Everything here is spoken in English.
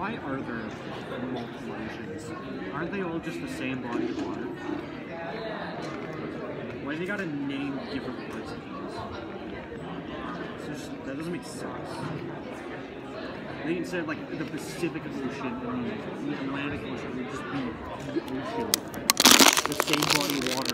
why are there multiple oceans? Aren't they all just the same body of water? Why they gotta name different parts of these? Just, that doesn't make sense. They instead, like the Pacific Ocean and the Atlantic Ocean would just be the ocean, the same body of water